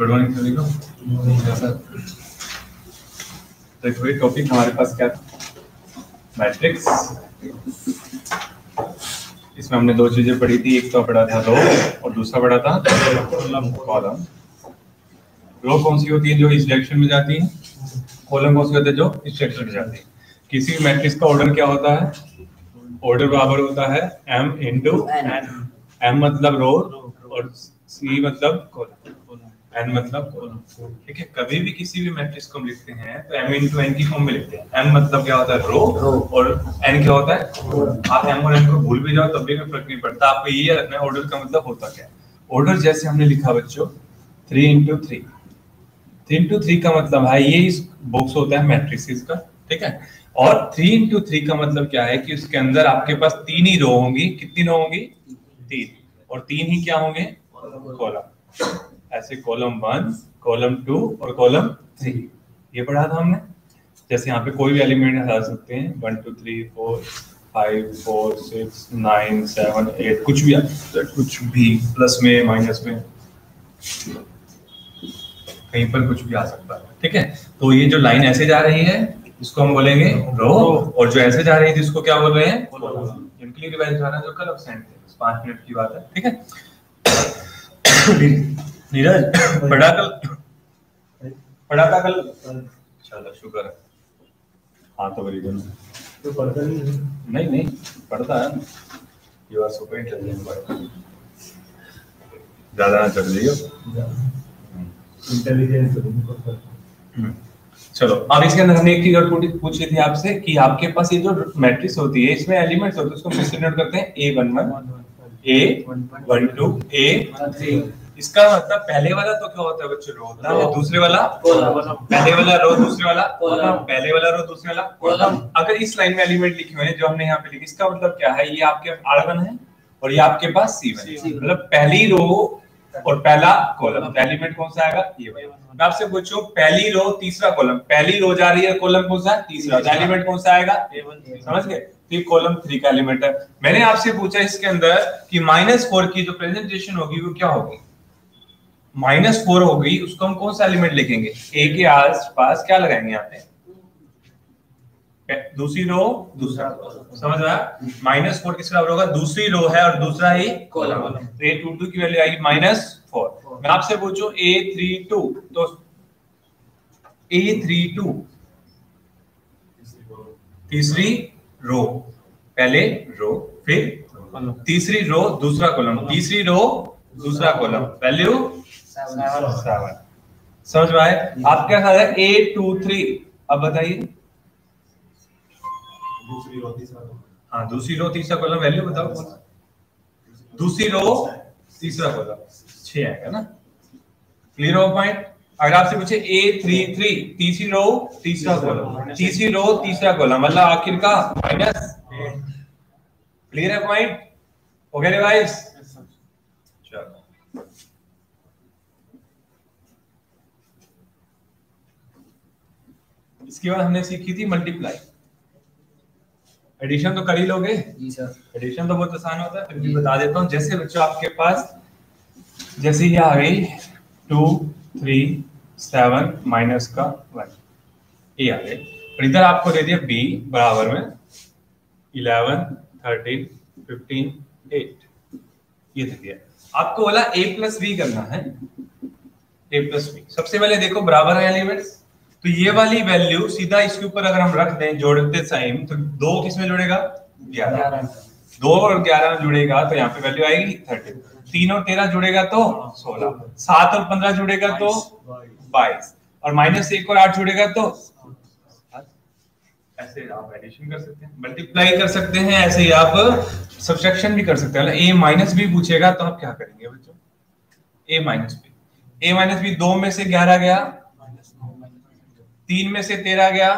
Good morning सभी को देखो ये टॉपिक हमारे पास क्या मैट्रिक्स इसमें हमने दो चीज़ें पढ़ी थी, एक तो पढ़ा था रो और दूसरा पढ़ा था कॉलम रो कौन सी होती है जो इस डायरेक्शन में जाती है? कॉलम कौन सी होती है जो इस डायरेक्शन में जाती है? किसी भी मैट्रिक्स का ऑर्डर क्या होता है? ऑर्डर बराबर होता है m इंटू एम मतलब रो और सी मतलब कॉलम n मतलब ठीक है कभी भी किसी भी मैट्रिक्स को हम लिखते हैं तो m इंटू n की फॉर्म में लिखते हैं। M मतलब क्या होता है? रो और n क्या होता है? आप m और n को भूल भी जाओ तब भी कोई फ़र्क नहीं पड़ता। आपको ये रखना है ऑर्डर का मतलब होता क्या है? ऑर्डर जैसे हमने लिखा बच्चों three into three three into three का मतलब है ये इस बॉक्स होता है मैट्रिक्स का ठीक है? और थ्री इंटू थ्री का मतलब क्या है कि उसके अंदर आपके पास तीन ही रो होंगी। कितनी रो होंगी? तीन। और तीन ही क्या होंगे? कॉलम ऐसे कॉलम वन कॉलम टू और कॉलम थ्री ये पढ़ा था हमने। जैसे यहाँ पे कोई भी एलिमेंट हटा सकते हैं। One two three four five four six nine seven eight कुछ भी कुछ भी प्लस में माइनस में। कहीं पर कुछ भी आ सकता है। ठीक है? तो ये जो लाइन ऐसे जा रही है, इसको हम बोलेंगे रो और जो ऐसे जा रही थी इसको क्या बोल रहे हैं? इनके लिए जो कल अपसेंट थे। पाँच मिनट की बात है। ठीक है? नीरज पढ़ा कल पढ़ा था कल चलो शुक्र है। हाँ तो वेरी गुड तो पढ़ता नहीं नहीं नहीं पढ़ता है। You are super intelligent boy ज़्यादा ना चढ़ जाइयो इंटेलिजेंस। चलो अब इसके अंदर हमने एक चीज़ और पूछी पूछी थी आपसे कि आपके पास ये जो मैट्रिक्स होती है इसमें एलिमेंट्स होते हैं उसको करते हैं? A one one a one two a three इसका मतलब पहले वाला तो क्या होता है बच्चों रो होता है दूसरे वाला? पहले वाला रो दूसरे वाला? पहले वाला रो दूसरे वाला? अगर इस लाइन में एलिमेंट लिखे हुए हैं जो हमने यहाँ पे लिखी इसका मतलब क्या है? ये आपके आर वन है और ये आपके पास सी वन मतलब पहली रो और पहला कॉलम एलिमेंट कौन सा आएगा? ये वाला। मैं आपसे पूछूँ पहली रो तीसरा कॉलम पहली रो जा रही है कॉलम कौन सा? तीसरा। एलिमेंट कौन सा आएगा? समझ गए? तो ये कॉलम थ्री का एलिमेंट है। मैंने आपसे पूछा इसके अंदर कि माइनस फोर की जो प्रेजेंटेशन होगी वो क्या होगी? माइनस फोर होगी उसको हम कौन सा एलिमेंट लिखेंगे? ए के आस पास क्या लगाएँगे यहाँ पे? दूसरी रो दूसरा समझ रहा माइनस फोर किसका बराबर होगा? दूसरी रो है और दूसरा ही कॉलम ए टू टू की वैल्यू आएगी माइनस फोर मैं आपसे पूछू ए थ्री टू तो ए थ्री टू तीसरी रो पहले रो फिर तीसरी रो दूसरा कॉलम तीसरी रो दूसरा कॉलम वैल्यू सेवन समझ में आए आपके साथ है ए टू थ्री अब बताइए। दूसरी रो तीसरा हाँ दूसरी रो तीसरा कॉलम वैल्यू बताओ दूसरी रो तीसरा कॉलम छह आएगा ना? क्लियर हो पॉइंट अगर आपसे पूछे ए थ्री थ्री तीसरी रो तीसरा कॉलम तीसरी रो तीसरा कॉलम मतलब आखिर का माइनस क्लियर है पॉइंट हो गया रिवाइज चलो इसके बाद हमने सीखी थी मल्टीप्लाई एडिशन तो कर ही लोगे? जी सर। एडिशन तो बहुत आसान होता है फिर भी बता देता हूँ। जैसे बच्चों आपके पास जैसे ये आ गई टू थ्री सेवन माइनस का वन ये आ गए। और इधर आपको दे दिया बी बराबर में इलेवन थर्टीन फिफ्टीन एट ये दे दिया। आपको बोला ए प्लस बी करना है। ए प्लस बी सबसे पहले देखो बराबर है एलिमेंट्स तो ये वाली वैल्यू सीधा इसके ऊपर अगर हम रख दें जोड़ते टाइम तो दो किसमें जुड़ेगा? ग्यारह। दो और ग्यारह में जुड़ेगा तो यहाँ पे वैल्यू आएगी थर्टी तीन और तेरह जुड़ेगा तो सोलह। सात और पंद्रह जुड़ेगा तो बाईस। और माइनस एक और आठ जुड़ेगा तो ऐसे आप एडिशन कर सकते हैं। मल्टीप्लाई कर सकते हैं ऐसे ही आप सब्सट्रैक्शन भी कर सकते हैं। ए माइनस बी पूछेगा तो आप क्या करेंगे बच्चों? A minus b a minus b दो में से ग्यारह गया तीन में से तेरह गया,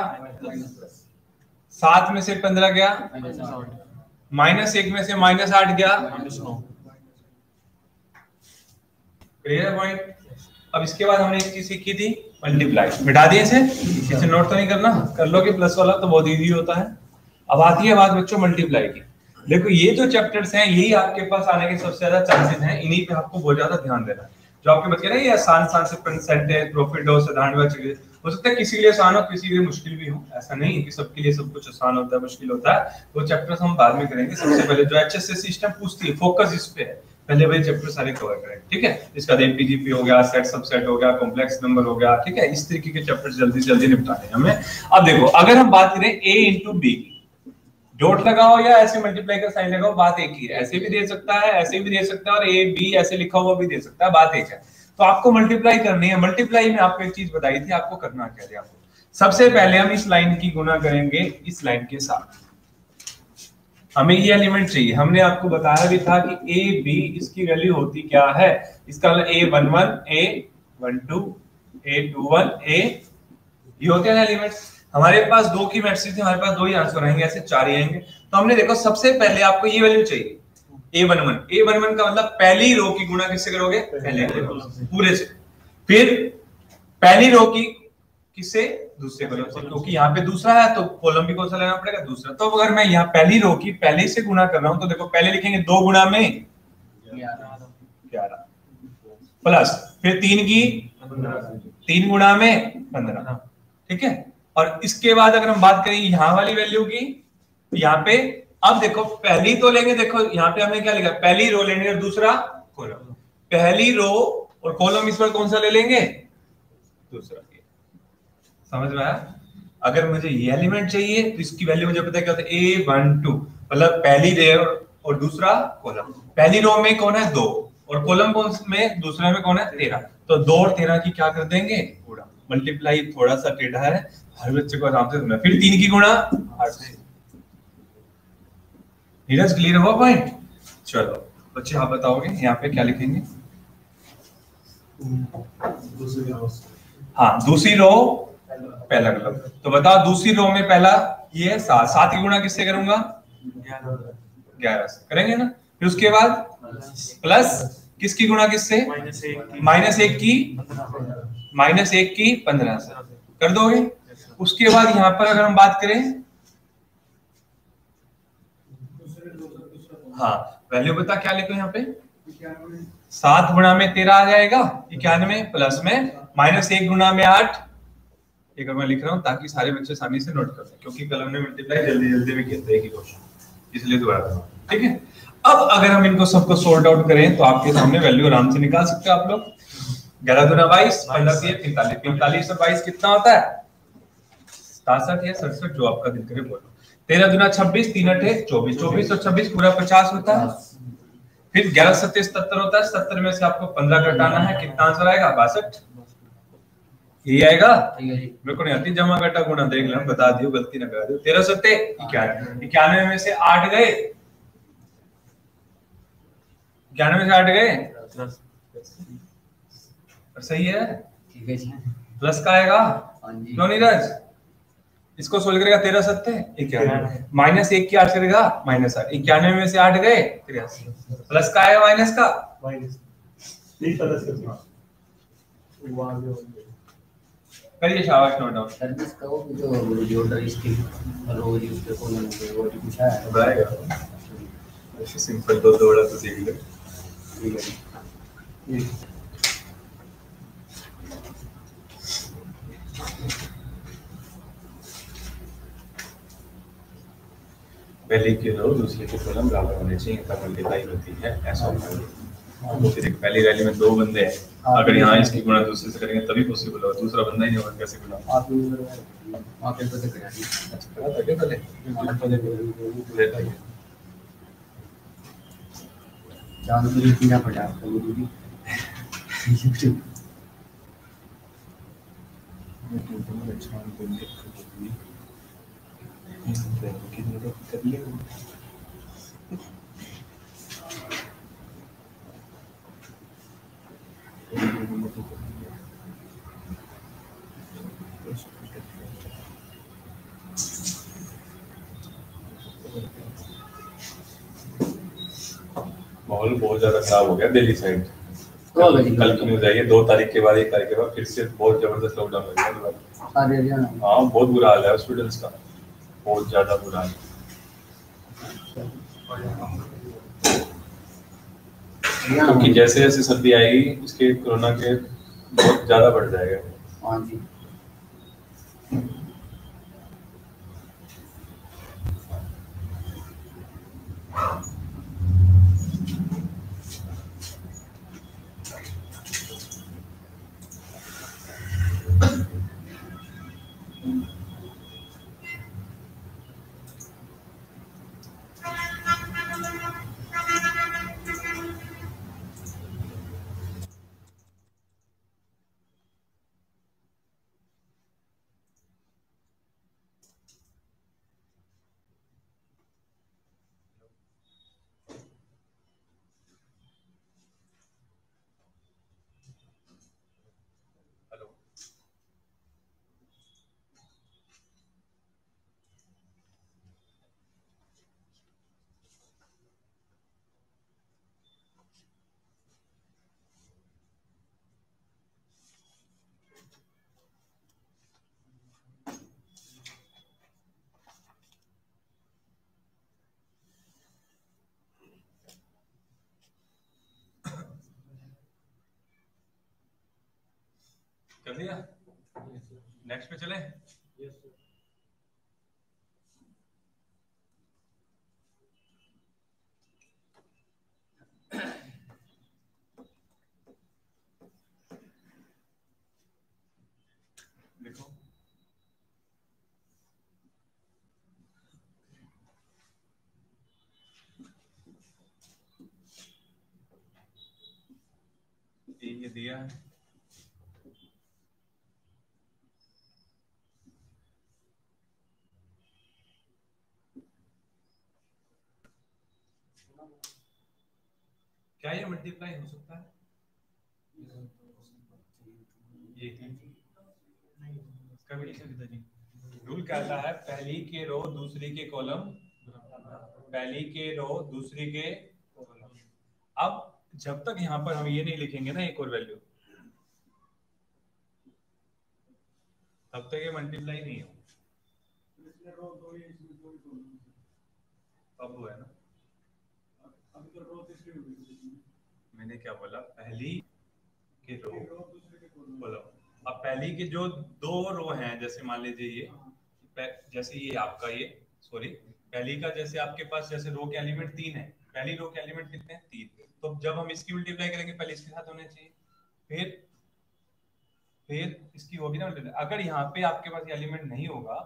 सात में से पंद्रह गया, माइनस एक में से माइनस आठ गया। पॉइंट अब इसके बाद हमने एक चीज़ सीखी थी मल्टीप्लाई मिटा दिए इसे। इसे नोट तो नहीं करना। कर लो कि प्लस वाला तो बहुत इजी होता है। अब आती है बात बच्चों मल्टीप्लाई की। देखो, ये जो चैप्टर्स हैं, यही आपके पास आने के सबसे ज़्यादा चांसेस हैं। इन्हीं पे आपको बहुत ज़्यादा ध्यान देना। जो आपके बच्चे ना, ये आसान आसान से परसेंटेज प्रॉफिट हो साधारण हो सकता है किसी के लिए आसान हो, किसी के लिए मुश्किल भी हो। ऐसा नहीं है कि सबके लिए सब कुछ आसान होता है, मुश्किल होता है। वो चैप्टर्स हम बाद में करेंगे। सबसे पहले जो एचएसएस सिस्टम पूछती है फोकस इस पे है। पहले वही चैप्टर सारे कवर करें, ठीक है? इसका एपीजीपी हो गया सेट सबसेट हो गया कॉम्प्लेक्स नंबर हो गया, ठीक है? इस तरीके के चैप्टर जल्दी जल्दी निपटाने हमें। अब देखो, अगर हम बात करें ए इंटू बी डॉट लगाओ या ऐसे मल्टीप्लाई का साइन लगाओ, बात एक ही है। ऐसे भी दे सकता है, ऐसे भी दे सकता है और ए बी ऐसे लिखा हुआ भी दे सकता है, बात एक है। तो आपको मल्टीप्लाई करनी है। मल्टीप्लाई में आपको एक चीज़ बताई थी, आपको करना क्या है? आपको सबसे पहले हम इस लाइन की गुना करेंगे, इस लाइन के साथ। हमें ये एलिमेंट चाहिए। हमने आपको बताया भी था कि ए बी इसकी वैल्यू होती क्या है? इसका a one one a one two a two one a ये होते हैं एलिमेंट हमारे पास दो की मैट्रिक्स हमारे पास दो ही आंसर आएँगे, ऐसे चार ही आएँगे। तो हमने देखो, सबसे पहले आपको ये वैल्यू चाहिए। A one one a one one का मतलब पहली रो की गुणा किससे करोगे? पहले पूरे से। फिर पहली रो की किससे? दूसरे कॉलम से। क्योंकि यहाँ पे दूसरा है तो कॉलम भी कौन सा लेना पड़ेगा? दूसरा। तो अगर मैं यहाँ पहली रो की पहले से गुणा कर रहा हूँ तो देखो, पहले लिखेंगे दो गुणा में ग्यारह। प्लस फिर तीन की तीन गुणा में पंद्रह। ठीक है? और इसके बाद अगर हम बात करें यहाँ वाली वैल्यू की तो यहाँ पे अब देखो, पहली तो लेंगे, देखो, यहाँ पे हमने क्या लिखा? पहली रो लेंगे और दूसरा कॉलम पहली रो और कॉलम इस पर कौन सा ले लेंगे? दूसरा. समझ में आया? अगर मुझे ये एलिमेंट चाहिए तो इसकी वैल्यू मुझे पता है क्या होता है? ए वन टू मतलब पहली रे और दूसरा कॉलम पहली रो में कौन है? दो. और कॉलम में? दूसरे में कौन है? तेरह. तो दो और तेरह की क्या कर देंगे? गुणा. मल्टीप्लाई थोड़ा सा टेढ़ा है. हर बच्चे को आराम से सुनना फिर तीन की गुणा. नीरज क्लियर हुआ पॉइंट चलो बच्चे आप बताओगे यहाँ पे क्या लिखेंगे? हाँ दूसरी रो पहला कलम। तो बताओ दूसरी रो में पहला ये है सात सात की गुणा किससे करूँगा? ग्यारह से। करेंगे ना? फिर उसके बाद? प्लस किसकी गुणा किससे? माइनस एक की माइनस एक की पंद्रह से। कर दोगे? उसके बाद यहाँ पर अगर हम बात करें हाँ वैल्यू बता क्या लिखो यहाँ पे? सात गुणा में तेरह आ जाएगा, इक्यानवे प्लस में माइनस एक गुणा में आठ। एक मैं लिख रहा हूँ ताकि सारे बच्चे आसानी से नोट कर सकें, क्योंकि कलम ने मल्टीप्लाई जल्दी जल्दी में एक ही क्वेश्चन इसलिए दोबारा ठीक है? अब अगर हम इनको सबको सॉर्ट आउट करें तो आपके सामने वैल्यू आराम से निकाल सकते हो आप लोग। ग्यारह दुना बाईस, पंद्रह पैंतालीस। पैंतालीस और बाईस कितना होता है? सतासठ या सड़सठ, जो आपका दिल करे बोलो। तेरह दुना छब्बीस तीन अठे चौबीस। चौबीस और छब्बीस पूरा पचास होता है। फिर ग्यारह सत्य सत्तर होता है। सत्तर में से आपको पंद्रह घटाना है। कितना आंसर आएगा? बासठ। यही आएगा? मेरे को नहीं आती। जमा घटा गुणा देख लेना। बता दियो गलती ना करा दियो। तेरह सत्ते इक्यानवे। इक्यानवे में से आठ गए। इक्यानवे से आठ गए। सही है? प्लस का आएगा? क्यों नीरज? इसको सोल्व करेगा तेरह सत्ते इक्यानवे। माइनस एक की आठ करेगा माइनस आठ। इक्यानवे में से आठ गए तिरासी प्लस का आएगा माइनस का? माइनस। करिए शाबाश नोट डाउन सर्विस का वो जो जो इसकी रोज उसके को वो जो पूछा है। बताएगा ऐसे सिंपल दो दो बड़ा तो सीख ले। ठीक है। पहले के रो दूसरे के कॉलम बराबर होने चाहिए तब मल्टीप्लाई होती है ऐसा होता है। तो फिर एक पहली रैली में दो बंदे हैं। अगर यहाँ इसकी गुणा दूसरे से करेंगे तभी पॉसिबल होगा दूसरा बंदा ही नहीं होगा कैसे गुणा? आप दी अच्छा था क्या पहले माहौल बहुत ज़्यादा खराब हो गया दिल्ली साइड कल की न्यूज़ आई है दो तारीख के बाद एक तारीख के बाद फिर से बहुत ज़बरदस्त लॉकडाउन हो गया। में। हाँ बहुत बुरा हाल है हॉस्पिटल्स का। बहुत ज़्यादा बुरा हाल है क्योंकि जैसे जैसे सर्दी आएगी उसके कोरोना के बहुत ज़्यादा बढ़ जाएगा। हाँ जी। कर दिया? नेक्स्ट पे चले? देखो ये ये दिया है क्या ये मल्टीप्लाई हो सकता है? रूल कहता है, पहली के रो, दूसरी के कॉलम पहली के रो, दूसरी के कॉलम अब जब तक यहाँ पर हम ये नहीं लिखेंगे ना एक और वैल्यू तब तक ये मल्टीप्लाई नहीं हो अब हुआ है ना। मैंने क्या बोला? पहली के रो, बोलो। अब पहली के जो दो रो हैं, जैसे मान लीजिए ये जैसे ये आपका ये सॉरी पहली का जैसे आपके पास जैसे रो के एलिमेंट तीन है, पहली रो के एलिमेंट कितने हैं? तीन। तो जब हम इसकी मल्टीप्लाई करेंगे, पहले इसके साथ होने चाहिए। फिर फिर इसकी होगी ना multiply। अगर यहाँ पे आपके पास एलिमेंट नहीं होगा,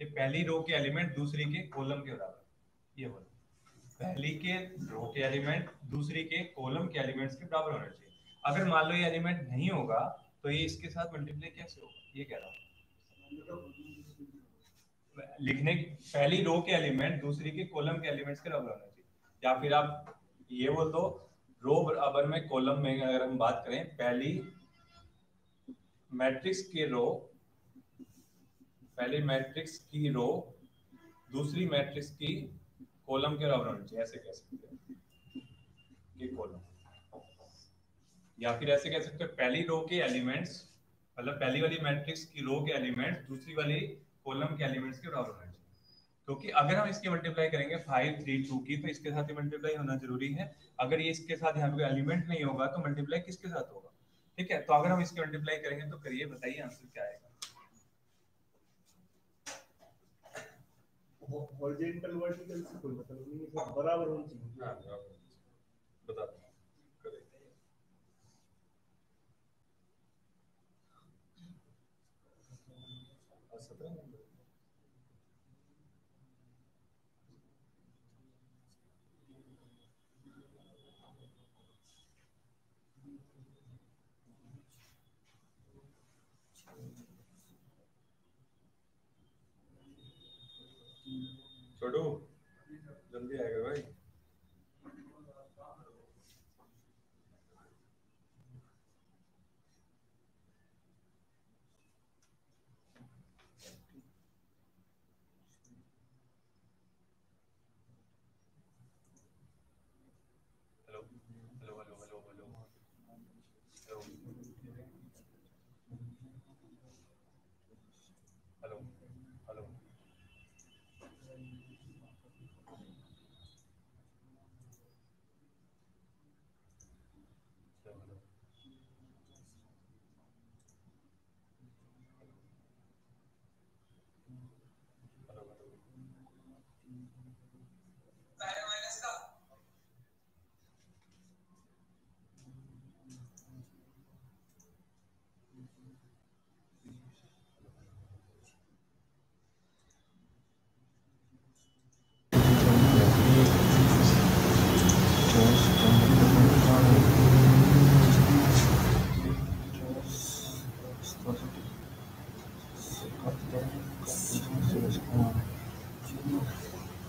कि पहली रो के एलिमेंट दूसरी के कॉलम के बराबर, ये बोलो पहली के रो के एलिमेंट, दूसरी के कॉलम के एलिमेंट्स के बराबर होना चाहिए। अगर मान लो ये एलिमेंट नहीं होगा तो ये इसके साथ मल्टीप्लाई कैसे होगा? ये कह रहा हूँ। लिखने पहली रो के एलिमेंट, दूसरी के कॉलम के एलिमेंट्स के बराबर होना चाहिए। या फिर आप ये बोल दो, रो बराबर में कॉलम में अगर हम बात करें, पहली मैट्रिक्स के रो, पहली मैट्रिक्स की रो, दूसरी मैट्रिक्स की कॉलम के बराबर होनी चाहिए ऐसे कह सकते हैं। कि कॉलम। या फिर ऐसे कह सकते हैं, पहली रो के एलिमेंट्स मतलब पहली वाली मैट्रिक्स की रो के एलिमेंट्स, दूसरी वाली कॉलम के एलिमेंट्स के बराबर होने चाहिए क्योंकि अगर हम इसकी मल्टीप्लाई करेंगे फाइव थ्री टू की तो इसके साथ ही मल्टीप्लाई होना ज़रूरी है। अगर ये इसके साथ यहाँ पे एलिमेंट नहीं होगा तो मल्टीप्लाई किसके साथ होगा? ठीक है तो अगर हम इसकी मल्टीप्लाई करेंगे तो करिए, बताइए आंसर क्या आएगा हॉरिजॉन्टल वर्टिकल से कोई मतलब नहीं है बराबर होना चाहिए। हाँ बता दो करिए और सत्रह नंबर छोटू जल्दी आएगा भाई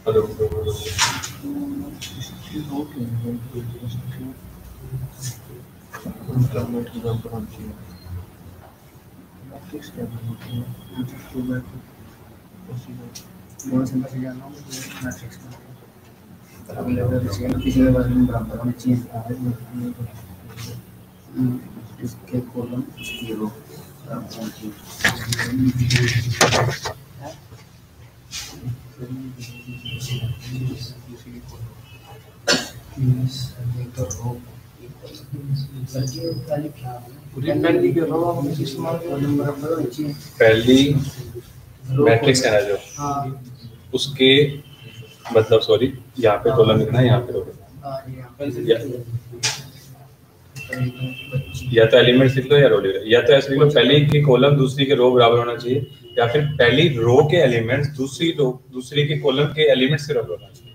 हेलो पिछले बार में बराबर होने चाहिए इसके कॉलम इसकी रो बराबर होनी चाहिए तो रो पहली के रो हम इस्तेमाल कॉलम बराबर होनी चाहिए पहली मैट्रिक्स है ना जो? हाँ। उसके मतलब सॉरी यहाँ पे कॉलम लिखना है यहाँ पे हाँ। जी। या या तो एलिमेंट्स लिख लो या रो लिख लो। या तो ऐसे लिख लो पहली की कॉलम दूसरी के रो बराबर होना चाहिए या फिर पहली रो के एलिमेंट्स दूसरी रो दूसरी के कॉलम के एलिमेंट्स के बराबर होना चाहिए।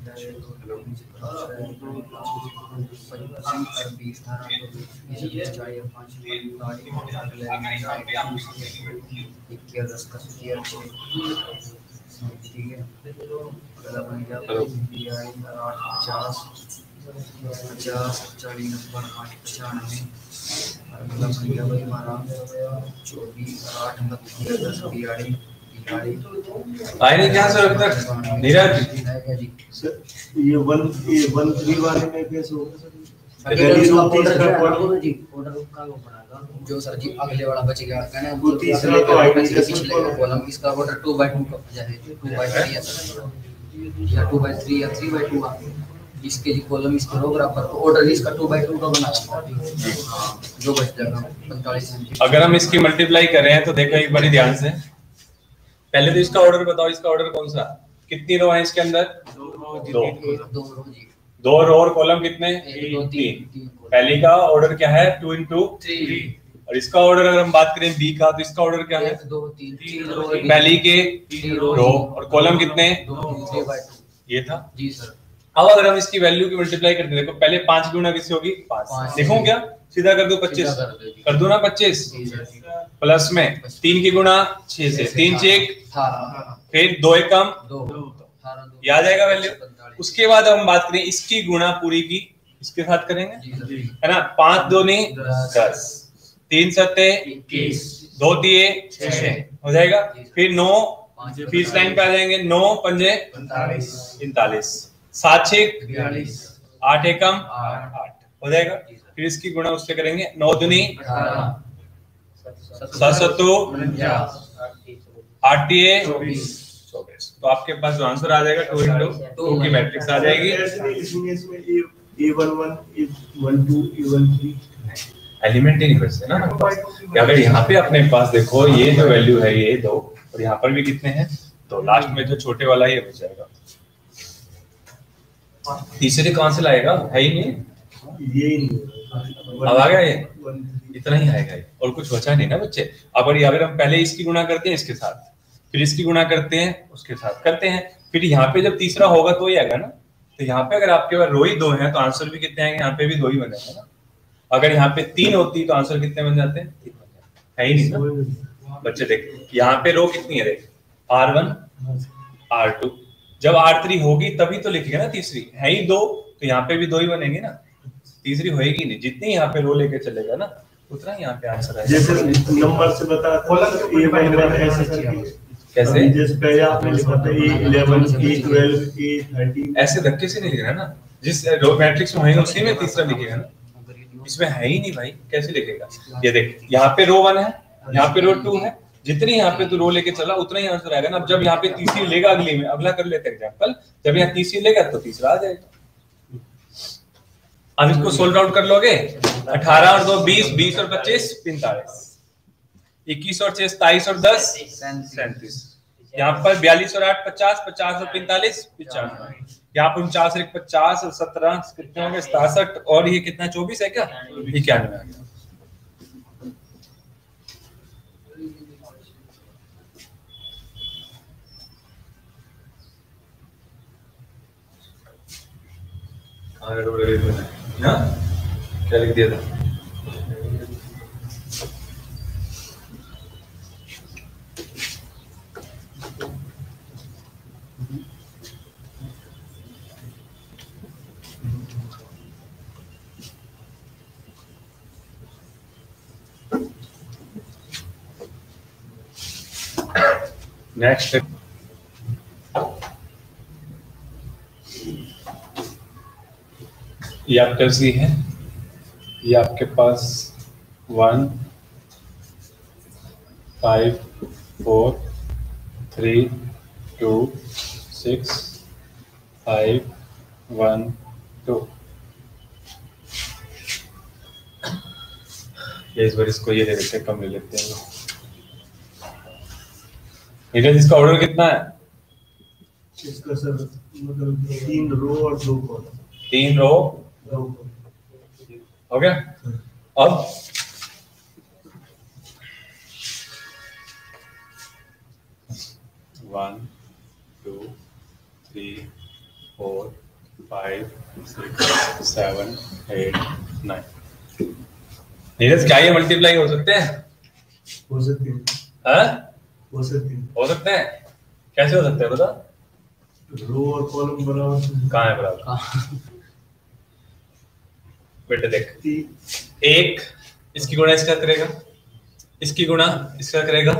लो लो पचास चालीस नंबर आठ पचानवे अगला बन गया भाई हमारा चौबीस आठ दस बियालीस नहीं क्या सर अब तक नीरज? जी सर ये वन ये वन थ्री वाले में कैसे होगा जो है ना, कॉलम वो जी order का वो बनाएगा जो सर जी अगले वाला बच गया कहना वो तीसरा तो पिछले कॉलम। कॉलम इसका ऑर्डर 2 बाय 2 का जाए 2 बाय 3 या या 2 बाय 3 या 3 बाय 2 इसके जी कॉलम तो ऑर्डर इसका 2 बाय 2 का बनाएगा हाँ, जो। बच जाएगा 45 अगर हम इसकी मल्टीप्लाई कर रहे हैं तो देखो एक बारी ध्यान से। पहले तो इसका ऑर्डर बताओ इसका ऑर्डर कौन सा कितनी रो है इसके अंदर दो दो रो दो रो और कॉलम कितने तीन पहली का ऑर्डर क्या है टू इंटू थ्री और इसका ऑर्डर अगर हम बात करें बी का तो इसका ऑर्डर क्या है दो तीन पहली के रो और कॉलम कितने दो थ्री बाय 2 ये था जी सर अब अगर हम इसकी वैल्यू की मल्टीप्लाई करते देखो पहले पाँच गुना किसी होगी? पाँच। पाँच। क्या? सीधा कर दो पच्चीस। कर दो ना पच्चीस? प्लस में। तीन की गुना छह से। तीन चेक फिर दो एक कम। दो। अठारह दो। ये आ जाएगा वैल्यू उसके बाद हम बात करें इसकी गुणा पूरी की इसके साथ करेंगे? है ना? पाँच दो नहीं दस। तीन सत्ते दो दिए हो जाएगा? फिर नौ। फिर लाइन पे आ जाएँगे नौ पंजे पैंतालीस। पैंतालीस सात छह आठ एकम आठ। आठ। हो जाएगा। फिर इसकी गुणा उससे करेंगे नौ दुनी अठारह सात सत्तू उनचास आठ चौबीस। तो आपके पास जो आंसर आ जाएगा टू इंटू टू की मैट्रिक्स आ जाएगी। एलिमेंट ही नहीं बचते ना कि अगर यहाँ पे अपने पास देखो ये जो वैल्यू है ये दो और यहाँ पर भी कितने हैं? तो लास्ट में जो छोटे वाला ये बच जाएगा। तीसरे कौन से लाएगा? है ही नहीं? ये ही नहीं। अब आ गया ये? इतना ही आएगा ये। और कुछ बचा नहीं ना बच्चे? अगर ये अगर हम पहले इसकी गुणा करते हैं इसके साथ। फिर इसकी गुणा करते हैं उसके साथ करते हैं। फिर यहाँ पे जब तीसरा होगा तो ही आएगा ना? तो यहाँ पे अगर आपके पास रो ही दो है तो आंसर भी कितने आएँगे? यहाँ पे भी दो ही बनेंगे ना? अगर यहाँ पे तीन होती तो आंसर कितने बन जाते हैं? तीन बन जाते हैं। है ही नहीं ना? बच्चे देख यहाँ पे रो कितनी है देख? R one R two. जब आर थ्री होगी तभी तो लिखेगा ना तीसरी। है ही दो तो यहाँ पे भी दो ही बनेंगे ना। तीसरी होएगी नहीं जितनी यहाँ पे रो लेके चलेगा ना उतना ही यहाँ पे आंसर आएगा। जैसे नंबर से बता ऐसे कैसे? जैसे पहले आपने लिखा था ऐसे धक्के से नहीं लिखना ना। जिस रो मैट्रिक्स में होएगा उसी में तीसरा लिखेगा ना। इसमें है ही नहीं भाई कैसे लिखेगा? ये देख यहाँ पे रो वन है यहाँ पे रो टू है जितनी यहाँ पे तू रो लेके चला, उतना ही आंसर आएगा ना। अब जब यहाँ पे तीसरी लेगा अगली में, अगला कर लेते एग्ज़ाम्पल जब यहाँ तीसरी लेगा तो तीसरा आ जाएगा। अब इसको सोल्व आउट कर लोगे? अठारह और दो, बीस बीस और पच्चीस, पैंतालीस। इक्कीस और छह, सताईस और दस, सैंतीस। यहाँ पर बयालीस और आठ, पचास पचास और पैंतालीस, पचानवे। यहाँ पर उनचास और पचास, और सत्रह, कितने हो गए सतासठ, और ये कितना? चौबीस है क्या? इक्यानवे। आ गया हाँ, गड़बड़ गई मैंने। हाँ? क्या लिख दिया था नेक्स्ट आपका सी है। ये आपके पास one five four three two six five one two ये इस बार इसको ये ले लेते हैं कम ले लेते हैं। नीरज इसका ऑर्डर कितना है? इसका सर मतलब तीन रो और दो कॉलम तीन रो नीरज क्या ये मल्टीप्लाई हो सकते हैं? हो सकते हैं। हाँ? हो सकते हैं। हो सकते हैं? कैसे हो सकते हैं बता? रो और कॉलम बराबर कहाँ है बराबर? हाँ। बेटे देख। एक इसकी गुणा इसका करेगा। इसकी गुणा इसका करेगा।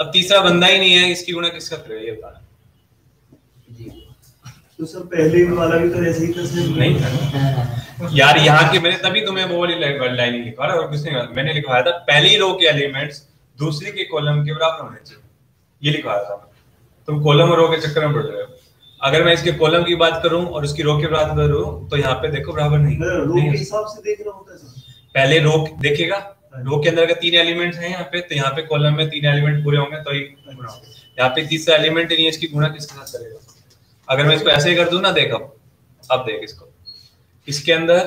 अब तीसरा बंदा ही नहीं है इसकी गुणा किसका करेगा? ये बताना जी। तो सर पहले वाला भी तो ऐसे ही था सर नहीं था। यार यहाँ के मैंने तभी तुम्हें वो वाली लाइन लिखा और किसने मैंने लिखवाया था पहली रो के एलिमेंट्स दूसरे के कॉलम के बराबर होने चाहिए। ये लिखवाया था। तुम कॉलम और रो के चक्कर में पड़ रहे हो। अगर मैं इसके कॉलम की बात करूँ और उसकी रो की बात करूँ तो यहाँ पे देखो बराबर नहीं। रो के हिसाब से देखना होता है सर पहले रो देखेगा रो के अंदर अगर तीन एलिमेंट्स है यहाँ पे तो यहाँ पे कॉलम में तीन एलिमेंट पूरे होंगे तो ही यहाँ पे तीसरा एलिमेंट नहीं है इसकी गुणा किसके साथ करेगा? अगर मैं इसको ऐसे ही कर दू ना देख अब। अब देख इसको। इसके अंदर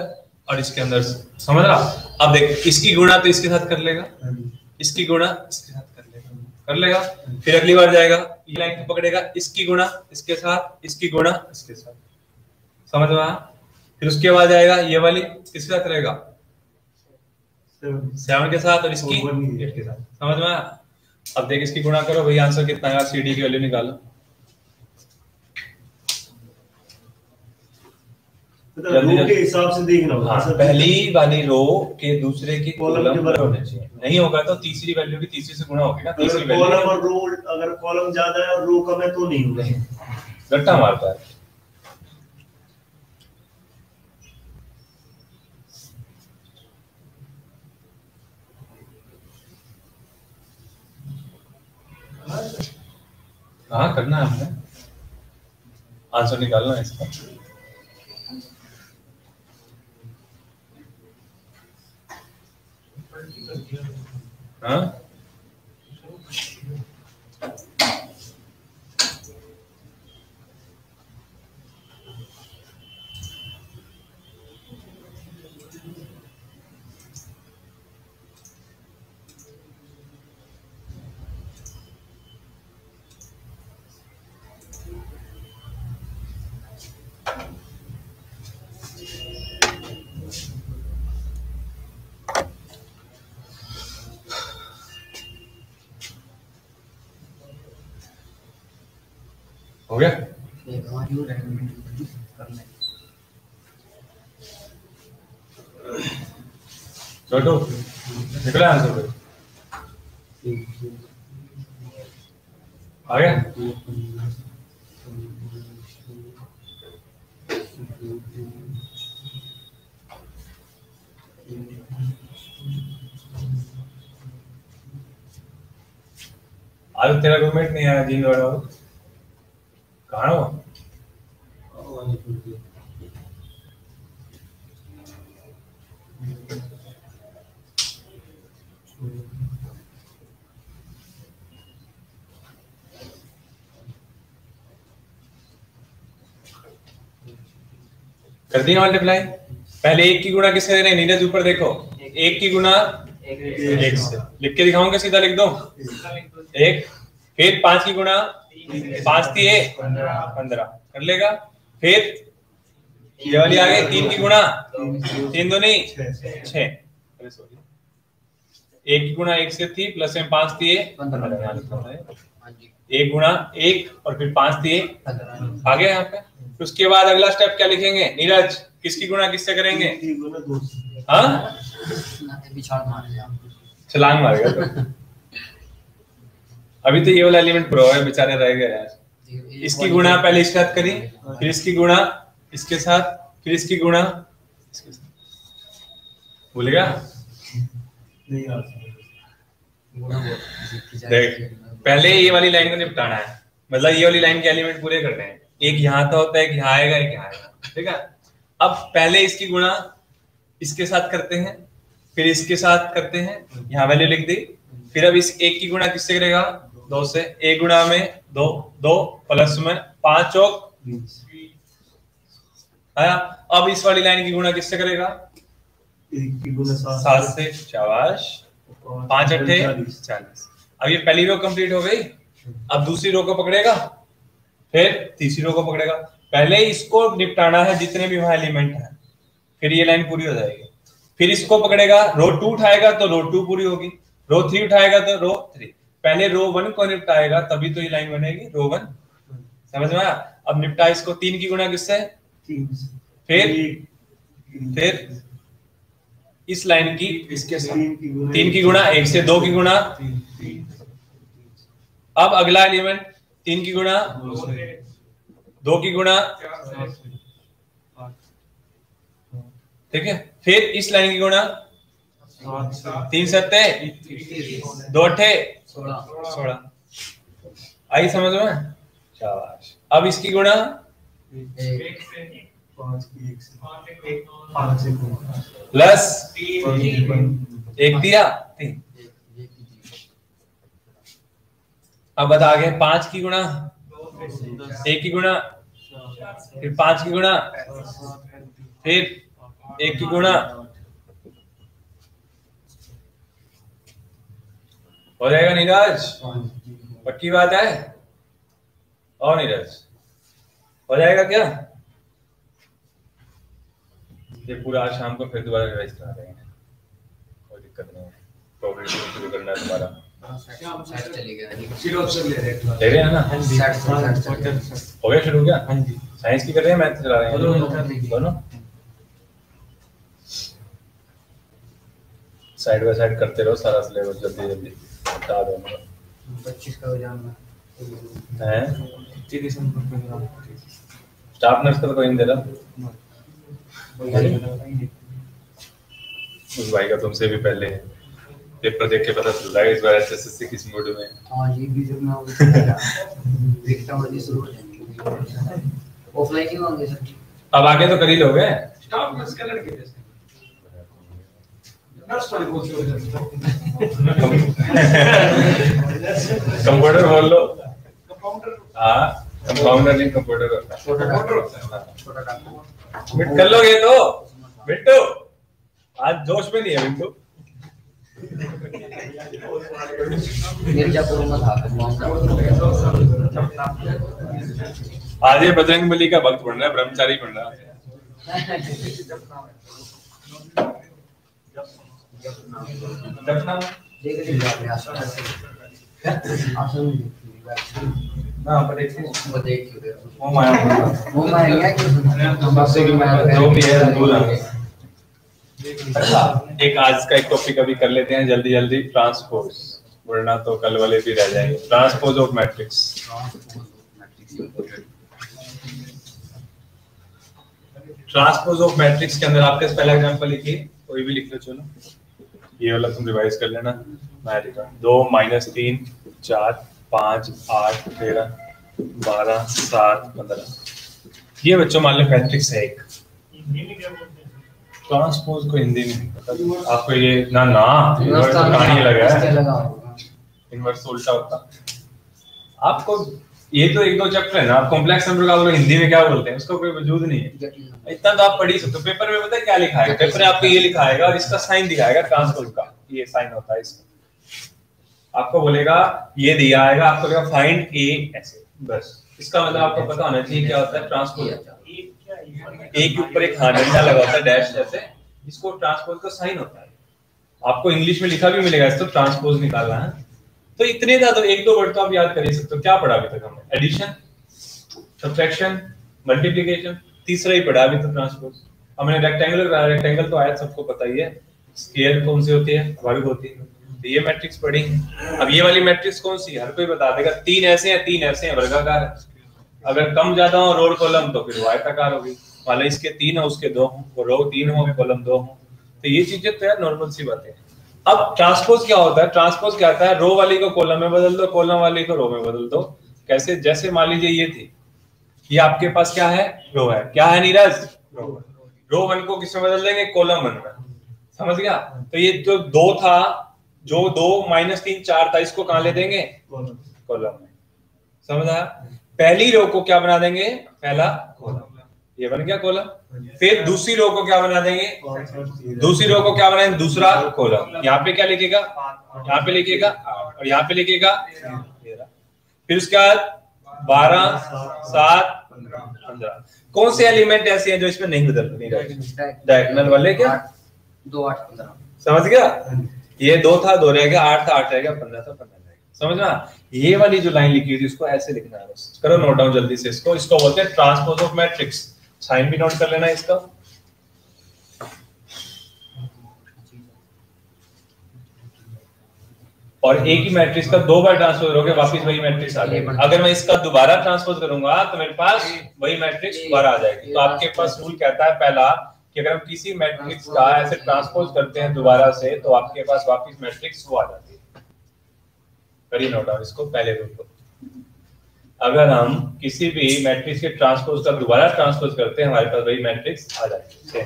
और इसके अंदर समझ रहा अब देख इसकी गुणा तो इसके साथ कर लेगा। हाँ इसकी गुणा इसके साथ कर लेगा। कर लेगा। फिर अगली बार जाएगा। ये लाइन को पकड़ेगा। इसकी गुणा इसके साथ इसकी गुणा इसके साथ। समझ में आया फिर उसके बाद आएगा ये वाली किसके साथ करेगा सेवन के साथ और इसकी। एट के साथ। समझ में आया अब देख इसकी गुणा करो भाई आंसर कितना आएगा सीडी की वैल्यू निकालो। मतलब। के हिसाब से देखना हाँ, पहली वाली रो के दूसरे के कॉलम के बराबर होने चाहिए। नहीं होगा तो तीसरी वैल्यू भी तीसरी से गुणा होगी ना तीसरी कॉलम और रो अगर कॉलम ज़्यादा है और रो कम है तो नहीं होगा। रट्टा मारता है। हाँ करना है हमने? आंसर निकालना है इसका। हाँ हो गया एक हमारी और recommend करना है छोटू निकला आंसर फिर। आ गया आज तेरा रूममेट नहीं आया जीन वाला। कहाँ कर दिया मल्टीप्लाई पहले एक की गुणा किससे करें नीरज ऊपर देखो। एक की गुणा एक से। लिख के दिखाऊँगा सीधा लिख दो? एक। फिर पाँच की गुणा पाँच थी एक। पंद्रह। कर लेगा? फिर ये वाली आ गई तीन की गुणा। तीन दो नहीं छह। एक की गुणा एक से थी प्लस में पाँच थी एक। गुणा एक और फिर पाँच थी आ गया यहाँ पे? फिर उसके बाद अगला स्टेप क्या लिखेंगे? नीरज किसकी गुणा किससे करेंगे? हाँ? पिछाड़ मार छलांग मारेगा तो। अभी तो ये वाला एलिमेंट प्रो है बेचारे रह गए यार। इसकी गुणा पहले इसके साथ करी फिर इसकी गुणा इसके साथ फिर इसकी गुणा इसके साथ। भूल गया? नहीं आ सकता देख पहले ये वाली लाइन को निपटाना है। मतलब ये वाली लाइन के एलिमेंट पूरे करने हैं। एक यहाँ तो होता है एक यहाँ आएगा एक यहाँ आएगा। ठीक है? अब पहले इसकी गुणा इसके साथ करते हैं फिर इसके साथ करते हैं यहाँ वैल्यू लिख दी। फिर अब इस एक की गुणा किससे करेगा? दो से। एक गुणा में दो दो प्लस में पाँच चौक आया? अब इस वाली लाइन की गुणा किससे करेगा? एक की सात सात से शाबाश पाँच अट्ठे चालीस। अब ये पहली रो कंप्लीट हो गई। अब दूसरी रो को पकड़ेगा? फिर तीसरी रो को पकड़ेगा। पहले इसको निपटाना है जितने भी वहाँ एलिमेंट हैं। फिर ये लाइन पूरी हो जाएगी। फिर इसको पकड़ेगा रो टू उठाएगा तो रो टू पूरी होगी। रो थ्री उठाएगा तो रो थ्री पहले रो वन को निपटाएगा तभी तो ये लाइन बनेगी रो वन समझ में आया? अब निपटा इसको तीन की गुणा किससे? फिर फिर इस लाइन की इसके तीन की गुणा एक से दो की गुणा। अब अगला एलिमेंट तीन की गुणा दो की गुणा ठीक है? फिर इस लाइन की गुणा तीन सत्ते दो अठे सोलह। सोलह आई समझ में? शाबाश। अब इसकी गुणा प्लस एक दिया तीन एक एक कीजिए अब बता आगे, पाँच की गुणा, एक की गुणा, फिर पाँच की गुणा, फिर एक की गुणा। हो जाएगा नीरज? पक्की बात है? और नीरज? हो जाएगा क्या? ये पूरा आज शाम को फिर दोबारा रिवाइज करा देंगे। कोई दिक्कत नहीं है। प्रोग्रेसिव शुरू करना है दोबारा। ले रहे हैं। ना हो। गया शुरू क्या हाँ जी साइंस की कर रहे हैं। मैथ चला रहे हैं। दोनों साइड बाय साइड करते रहो सारा सिलेबस जल्दी जल्दी बता दो पच्चीस का हो। जाना हैं। स्टाफ नर्स का तो कोई नहीं दे रहा उस भाई का तुमसे भी पहले है पेपर देख के पता चल रहा है इस बार एसएससी किस मूड में? है। जी भी जब मैं देखता हूँ जी शुरू हो जाएँगे। ऑफलाइन ही होंगे सर अब आगे तो कर ही लोगे? स्टाफ नर्स का लड़के जैसे। हो कंप्यूटर बोल लो। कंपाउंडर हाँ कंपाउंडर नहीं कंप्यूटर होता छोटा डॉक्टर होता है। छोटा डॉक्टर मिट कर लोगे तो? बिट्टू आज जोश में नहीं है में था आज ये बजरंग बली का भक्त बन रहा है ब्रह्मचारी बन रहा है। एक आज का एक टॉपिक अभी कर लेते हैं, जल्दी जल्दी ट्रांसपोज वरना तो कल वाले भी रह जाएँगे। Transpose of matrix transpose of matrix के अंदर आपके पहला एग्जांपल लिखिए, कोई भी लिख लो चलो। ये वाला तुम रिवाइज कर लेना, मैं लिख दो माइनस तीन, चार, पाँच, आठ, तेरह, बारह, सात, पंद्रह। ये बच्चों मान लो मैट्रिक्स है एक। ट्रांसपोज को हिंदी में आपको ये ना ना इन्वर्स तो कहानी लगा है। इन्वर्स उल्टा होता आपको ये तो एक दो चैप्टर है ना आप कॉम्प्लेक्स नंबर का आप हिंदी में क्या बोलते हैं उसका कोई वजूद नहीं है। इतना तो आप पढ़ ही सकते हो। पेपर में पता है क्या लिखा है? पेपर में आपको ये लिखा आएगा और इसका साइन दिखाएगा ट्रांसपोज का। ये साइन होता है इसका। आपको बोलेगा ये दिया आएगा आपको बोलेगा फाइंड ए ऐसे बस। इसका मतलब आपको पता होना चाहिए क्या होता है ट्रांसपोज। एक ऊपर एक हाँ डंडा लगा होता है डैश जैसे इसको ट्रांसपोज का साइन होता है। आपको इंग्लिश में लिखा भी मिलेगा, इसको ट्रांसपोज निकालना है। तो इतने ज़्यादा एक दो वर्ड तो आप याद कर ही सकते हो। क्या पढ़ा अभी तक हमने? एडिशन सब्ट्रैक्शन मल्टीप्लिकेशन तीसरा ही पढ़ा अभी तो ट्रांसपोज हमने रेक्टेंगुलर रेक्टेंगल तो आया, सबको पता ही है। स्केयर कौन सी होती है? वर्ग होती है। तो ये मैट्रिक्स पढ़ी। अब ये वाली मैट्रिक्स कौन सी हर कोई बता देगा। तीन ऐसे हैं, तीन ऐसे हैं, वर्गाकार। अगर कम ज़्यादा हो रोड कॉलम तो फिर वो आयताकार होगी। मान इसके तीन हो उसके दो हों रो तीन हो कॉलम दो हो। तो ये चीज़ें तो यार नॉर्मल सी बातें हैं। अब ट्रांसपोज क्या होता है? ट्रांसपोज क्या होता है? रो वाली को कॉलम में बदल दो कॉलम वाली को रो में बदल दो। कैसे? जैसे मान लीजिए ये थी। ये आपके पास क्या है? रो है। क्या है नीरज? रो रो वन को किसमें बदल देंगे? कॉलम वन में। समझ गया? तो ये जो दो था जो दो माइनस तीन चार था इसको कहाँ ले देंगे? कॉलम में। समझ आया? पहली रो को क्या बना देंगे? पहला कॉलम ये बन गया कॉलम फिर दूसरी रो को क्या बना देंगे? दूसरी रो को क्या बनाएँगे? दूसरा कॉलम यहाँ पे क्या लिखेगा? यहाँ पे लिखेगा? और यहाँ पे लिखेगा? फिर उसके बाद बारह सात पंद्रह। कौन से एलिमेंट ऐसे हैं जो इसमें नहीं बदल नहीं रहे? डायगोनल वाले क्या? दो आठ पंद्रह। समझ गया? ये दो था दो रह गया आठ था आठ रह गया पंद्रह था पंद्रह रह गया। समझ ना ये वाली जो लाइन लिखी हुई थी उसको ऐसे लिखना है बस। करो नोट डाउन जल्दी से इसको। इसको बोलते हैं ट्रांसपोज ऑफ़ मैट्रिक्स साइन भी नोट कर लेना इसका। और एक ही मैट्रिक्स का दो बार ट्रांसपोज करोगे वापस वही मैट्रिक्स आ जाएगा। अगर मैं इसका दोबारा ट्रांसपोज करूँगा तो मेरे पास वही मैट्रिक्स दोबारा आ जाएगी। तो आपके पास रूल कहता है पहला कि अगर हम किसी मैट्रिक्स का ऐसे ट्रांसपोज करते हैं दोबारा से तो आपके पास वापस मैट्रिक्स वो आ जाता है। करिए नोट डाउन, इसको पहले रूल को अगर हम किसी भी मैट्रिक्स के ट्रांसपोज का दोबारा ट्रांसपोज करते हैं, हमारे पास वही मैट्रिक्स आ जाती है।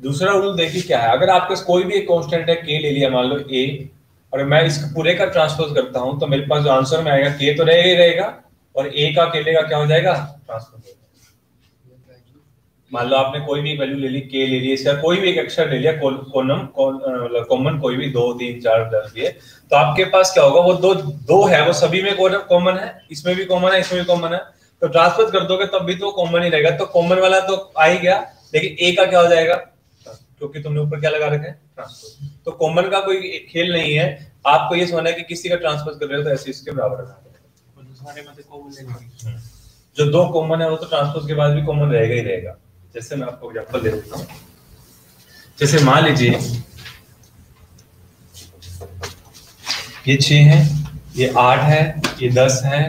दूसरा रूल देखिए क्या है। अगर आपके कोई भी एक कांस्टेंट है के ले लिया, मान लो ए और मैं इस पूरे का ट्रांसपोज करता हूँ तो मेरे पास जो आंसर में आएगा के तो रहेगा ही रहेगा, और ए का अकेले का क्या हो जाएगा? ट्रांसपोज मान लो आपने कोई भी वैल्यू ले ली के ले ली इसका कोई भी एक अक्षर ले लिया कॉलम मतलब कॉमन कोई भी दो तीन चार दस दिए तो आपके पास क्या होगा? वो दो दो है वो सभी में कॉमन है इसमें भी कॉमन है इसमें भी कॉमन है तो ट्रांसफ़र कर दोगे तब भी तो कॉमन ही रहेगा। तो कॉमन वाला तो आ ही गया लेकिन ए का क्या हो जाएगा? क्योंकि तुमने ऊपर क्या लगा रखा है? ट्रांसफ़र तो कॉमन का कोई खेल नहीं है। आपको ये समझना है कि किसी का ट्रांसफ़र कर रहे हो तो ऐसे इसके बराबर रखना जो दो कॉमन है वो तो ट्रांसपोज के बाद भी कॉमन रहेगा ही रहेगा। जैसे मैं आपको एग्ज़ाम्पल दे देता हूँ जैसे मान लीजिए ये छह है ये आठ है ये दस है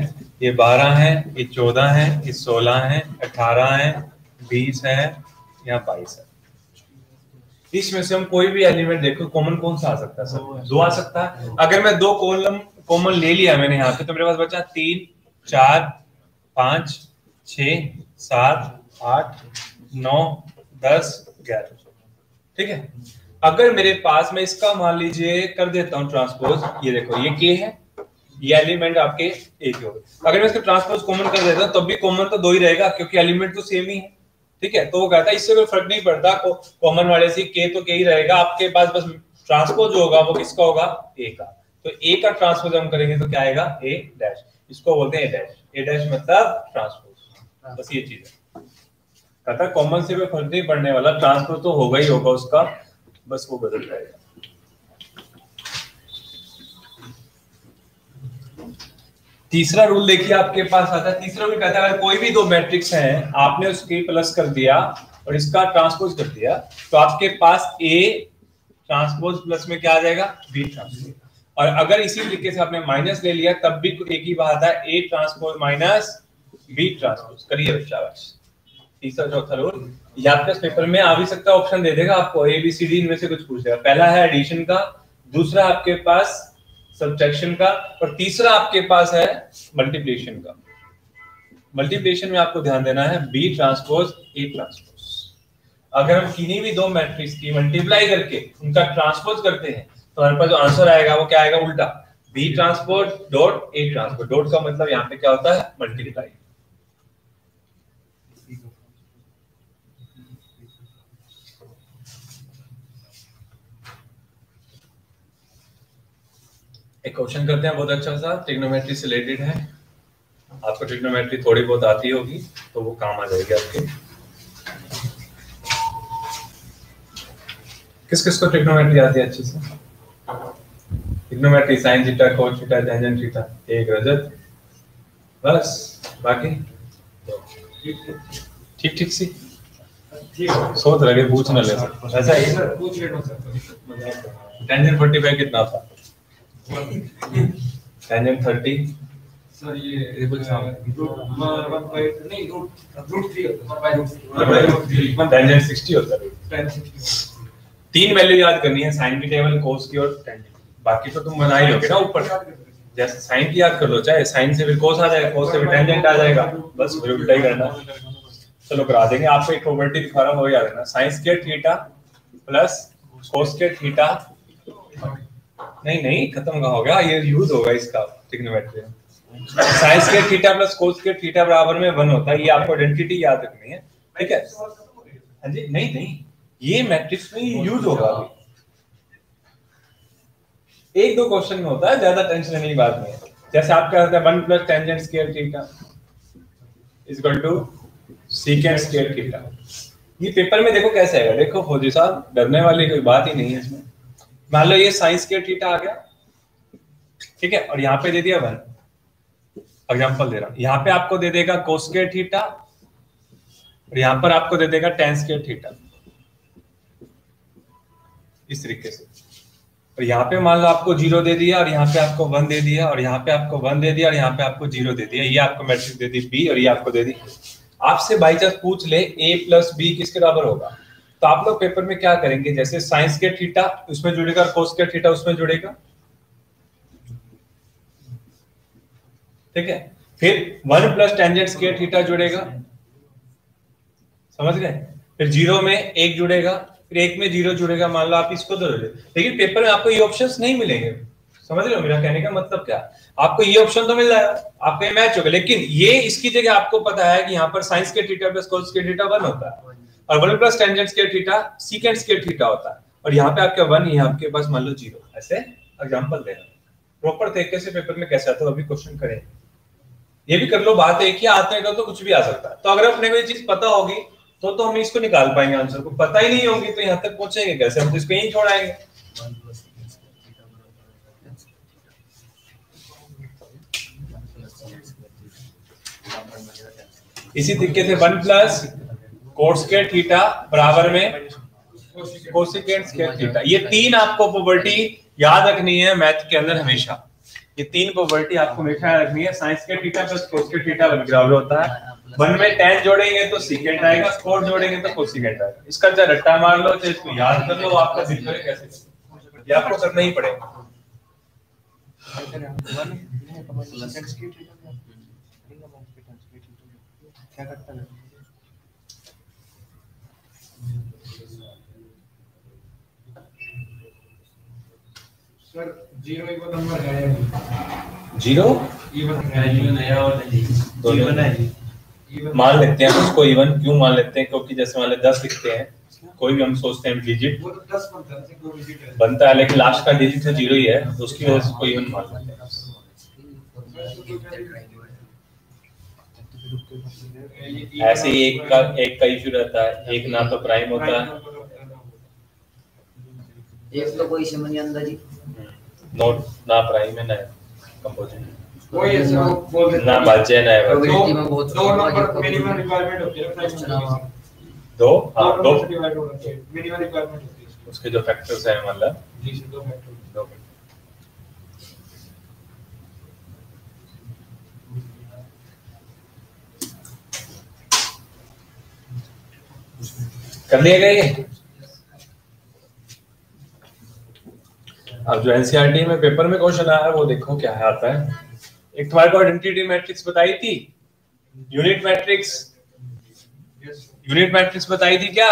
ये बारह है ये चौदह है ये सोलह है अठारह है बीस है या बाईस है। इसमें से हम कोई भी एलिमेंट देखो कॉमन कौन सा आ सकता है सर? दो आ सकता है। अगर मैं दो कॉलम कॉमन ले लिया मैंने यहाँ पे तो मेरे पास बचा तीन चार पाँच छ सात आठ नौ, दस, ग्यारह। ठीक है? अगर मेरे पास मैं इसका मान लीजिए, कर देता हूँ ट्रांसपोज ये देखो, ये के है, ये एलिमेंट आपके एक हो गए। अगर मैं इसका ट्रांसपोज कॉमन कर देता हूँ तब भी कॉमन तो दो ही रहेगा, क्योंकि एलिमेंट तो सेम ही है। ठीक है? तो वो कहता है, इससे कोई फ़र्क नहीं पड़ता कॉमन वाले से के तो के ही रहेगा, आपके पास बस ट्रांसपोज होगा, वो किसका होगा? ए का। तो ए का ट्रांसपोज हम करेंगे तो क्या आएगा? ए डैश इसको बोलते हैं ए डैश ए डैश मतलब ट्रांसपोज बस ये चीज़ है। कहता है कॉमन से कोई फ़र्क नहीं पड़ने वाला ट्रांसपोज तो होगा ही होगा उसका, बस वो बदल जाएगा। तीसरा रूल देखिए आपके पास आता है। तीसरा रूल कहता है, अगर कोई भी दो मैट्रिक्स हैं, आपने उसके प्लस कर दिया और इसका ट्रांसपोज कर दिया तो आपके पास ए ट्रांसपोज प्लस में क्या आ जाएगा? बी ट्रांसपोज और अगर इसी तरीके से आपने माइनस ले लिया, तब भी एक ही बात है a transpose minus b transpose करिए बच्चा, बस। तीसरा, चौथा रूल या आपके पेपर में आ भी सकता ऑप्शन दे देगा, आपको ए बी सी डी इनमें से कुछ पूछ देगा। पहला है एडिशन का, दूसरा आपके पास सब्ट्रैक्शन का, और तीसरा आपके पास है मल्टीप्लिकेशन का। मल्टीप्लिकेशन में आपको ध्यान देना है बी ट्रांसपोज ए ट्रांसपोज अगर हम किन्हीं भी दो मैट्रिक्स की मल्टीप्लाई करके उनका ट्रांसपोज करते हैं तो हमारे पास जो आंसर आएगा, वो क्या आएगा? उल्टा। B transpose dot a transpose dot का मतलब यहाँ पे क्या होता है? मल्टीप्लाई एक क्वेश्चन करते हैं बहुत अच्छा सा। ट्रिग्नोमेट्री से रिलेटेड है। आपको ट्रिग्नोमेट्री थोड़ी बहुत आती होगी तो वो काम आ जाएगी आपके। किस किस को ट्रिग्नोमेट्री आती है अच्छे से? Trigonometry sine theta cos theta tangent theta एक रजत। बस बाकी? ठीक ठीक सी। सोच लगे पूछ न ले। ऐसा ही सर पूछ लेना। सर टेंजेंट 45 कितना था? टेंजेंट 30 सर ये बिल्कुल साफ़। रूट वन बाई नहीं root root three one by root three tangent 60 होता है. सिक्सटी तीन वैल्यू याद करनी है साइन की टेबल कोस की और टेंजेंट बाकी तो तुम बना ही लोगे ना ऊपर. जैसे साइन की याद कर लो चाहे साइन से फिर कोस आ जाएगा कोस से फिर टेंजेंट आ जाएगा. बस फिर उल्टा ही करना. चलो करा देंगे. आपको एक प्रोबेबिलिटी दिखा रहा हूँ वो याद रखना. Sine square theta plus cos square theta नहीं नहीं, खत्म का हो गया ये यूज़ होगा इसका trigonometry sine square theta plus cos square theta बराबर में 1 होता है, ये आपको आइडेंटिटी याद रखनी है, ठीक है? हाँ जी, नहीं नहीं, ये मैट्रिक्स में यूज़ होगा अभी। एक दो क्वेश्चन में होता है, ज़्यादा टेंशन लेने की बात नहीं है। जैसे आप क्या होता है one plus tangent square theta is equal to secant square theta ये पेपर में देखो कैसे आएगा? देखो फौजी साहब, डरने वाली कोई बात ही नहीं है इसमें। मान लो ये साइंस के थीटा आ गया। ठीक है? और यहाँ पे दे दिया वन एग्ज़ाम्पल दे रहा हूँ। यहाँ पे आपको दे देगा कोस के थीटा और यहाँ पर आपको दे देगा टेन स्क्वायर थीटा इस तरीके से। और यहाँ पे मान लो आपको ज़ीरो दे दिया, और यहाँ पे आपको वन दे दिया, और यहाँ पे आपको वन दे दिया, और यहाँ पे आपको ज़ीरो दे दिया। ये आपको मैट्रिक्स दे दी बी और ये आपको दे दी आपसे बाई चांस पूछ ले ए प्लस बी किसके बराबर होगा? तो आप लोग पेपर में क्या करेंगे? जैसे साइंस के थीटा उसमें जुड़ेगा और कोस के थीटा उसमें जुड़ेगा। ठीक है? फिर वन प्लस टेंजेंट के थीटा जुड़ेगा। समझ गए? फिर ज़ीरो में एक जुड़ेगा, फिर एक में ज़ीरो जुड़ेगा, मान लो आप इसको दो लेकिन पेपर में आपको ये ऑप्शंस नहीं मिलेंगे। समझ रहे हो मेरा कहने का मतलब क्या? आपको ये ऑप्शन तो मिल जाएगा आपको ये मैच होगा। लेकिन ये इसकी जगह आपको पता है कि यहाँ पर साइंस के थीटा प्लस कोस के थीटा वन होता है। और वन प्लस टेंजेंट के थीटा सीकेंड के थीटा होता है। और यहाँ पे आपका वन, यहाँ आपके पास मान लो ज़ीरो। ऐसे एग्ज़ाम्पल देना प्रॉपर तरीके से पेपर में कैसे आता है अभी क्वेश्चन करें ये भी कर लो, बात एक ही आते हैं तो कुछ भी आ सकता है। तो अगर अपने को ये चीज़ पता होगी तो तो हम इसको निकाल पाएँगे आंसर को। पता ही नहीं होगी तो यहाँ तक पहुँचेंगे कैसे? हम तो इसको यहीं छोड़ाएँगे। इसी तरीके से वन प्लस कोर्सकेट थीटा बराबर में? Cosecant square theta. ये तीन आपको प्रॉपर्टी याद रखनी है मैथ के अंदर हमेशा। ये तीन प्रॉपर्टी आपको हमेशा याद रखनी है। साइंस के theta plus cos theta one के बराबर होता है। वन में टेन जोड़ेंगे तो सीकेंट आएगा फोर जोड़ेंगे तो कोसिकेंट आएगा। इसका चाहे रट्टा मार लो चाहे इसको याद कर लो आपका दिल करे कैसे। ये आपको करना ही पड़ेगा। क्या करता है? सर ज़ीरो इवन नंबर है नहीं? ज़ीरो? इवन है इवन है और दोनों इवन मान लेते हैं उसको इवन क्यों मान लेते हैं? क्योंकि जैसे मान ले दस लिखते हैं कोई भी हम सोचते हैं डिजिट वो तो दस बनता है डिजिट है। बनता है लेकिन लास्ट का डिजिट तो ज़ीरो ही है तो उसकी वजह से कोई इवन मान लेते हैं। ऐसे ही एक का एक का इशू रहता है एक ना तो प्राइम होता है। एक तो कोई समझ नहीं अंदर ही नोट ना प्राइम है ना कंपोजिट वही ऐसे वो बोल देते ना हैं। बचे ना है। में बहुत दो नंबर मिनिमम रिक्वायरमेंट होती है प्राइम दो? हाँ दो। दो से डिवाइड हो रहा मिनिमम रिक्वायरमेंट होती है। उसके जो फैक्टर्स हैं मतलब? जी से दो फैक्टर दो कर गया ये? अब जो एनसीईआरटी में पेपर में क्वेश्चन आया है, वो देखो क्या है आता है। एक तुम्हारे को आइडेंटिटी मैट्रिक्स बताई थी? यूनिट मैट्रिक्स यूनिट मैट्रिक्स बताई थी क्या?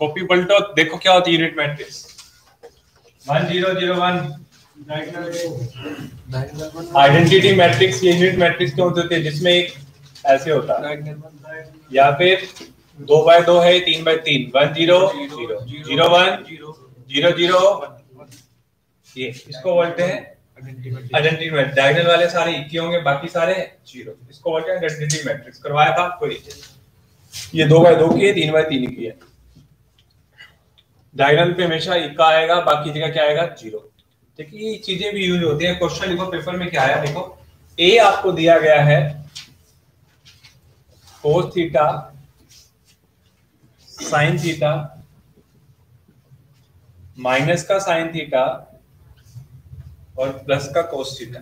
कॉपी पलटो देखो क्या होती है unit matrix one zero zero one identity matrix ये यूनिट मैट्रिक्स क्यों होते हैं जिसमें एक ऐसे होता। है या फिर दो बाय दो है, तीन बाय तीन। One zero zero zero one zero zero ये इसको बोलते हैं आइडेंटिटी मैट्रिक्स डायगोनल वाले सारे इक्की होंगे बाकी सारे ज़ीरो। इसको बोलते हैं आइडेंटिटी मैट्रिक्स करवाया था आपको ये ये दो बाय दो की है तीन बाय तीन की है। डायगोनल पे हमेशा इक्का आएगा बाकी जगह क्या आएगा? ज़ीरो। देखिए ये चीज़ें भी यूज़ होती है। क्वेश्चन लिखो पेपर में क्या आया? देखो ए आपको दिया गया है cos theta sine theta minus का साइन थीटा और प्लस का कोस थीटा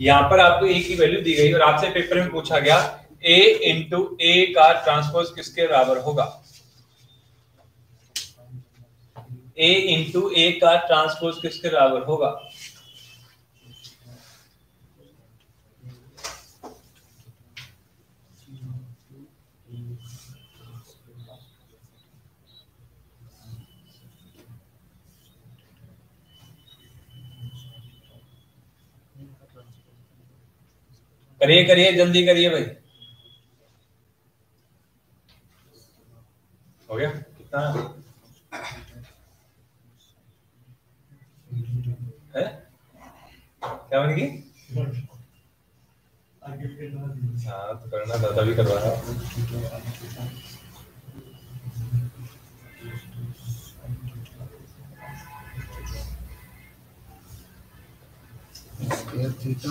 यहाँ पर आपको ए की वैल्यू दी गई और आपसे पेपर में पूछा गया ए इंटू ए का ट्रांसपोज किसके बराबर होगा? ए इंटू ए का ट्रांसपोज किसके बराबर होगा? करिए करिए, जल्दी करिए भाई। हो गया? कितना? है? क्या बन गई? हाँ तो करना, दादा भी करवा रहा थीटा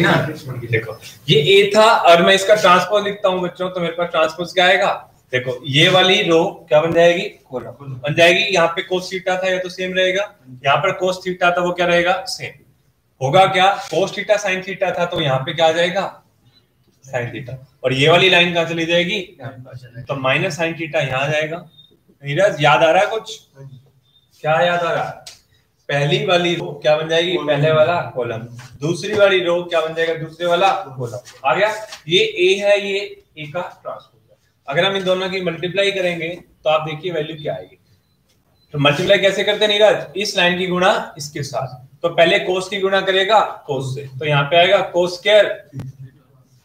ना? देखो ये ए था और मैं इसका ट्रांसपोज लिखता हूँ बच्चों तो मेरे पास ट्रांसपोज क्या आएगा? देखो ये वाली रो क्या बन जाएगी? बन जाएगी यहाँ पे कोस थीटा था ये तो सेम रहेगा। यहाँ पर कोस थीटा था वो क्या रहेगा? सेम होगा क्या? कोस थीटा साइन थीटा था तो यहाँ पे क्या आ जाएगा? साइन थीटा और ये वाली लाइन कहाँ चली जाएगी? तो माइनस साइन थीटा यहाँ आ जाएगा। नीरज याद आ रहा है कुछ? क्या याद आ रहा है? पहली वाली रो क्या बन जाएगी? पहले वाला कॉलम दूसरी वाली रो क्या बन जाएगा? दूसरे वाला कॉलम आ गया? ये ए है ये ए का ट्रांसपोज अगर हम इन दोनों की मल्टीप्लाई करेंगे तो आप देखिए वैल्यू क्या आएगी। तो मल्टीप्लाई कैसे करते हैं नीरज? इस लाइन की गुणा इसके साथ। तो पहले कोस की गुणा करेगा कोस से। तो यहाँ पे आएगा कोस स्क्वायर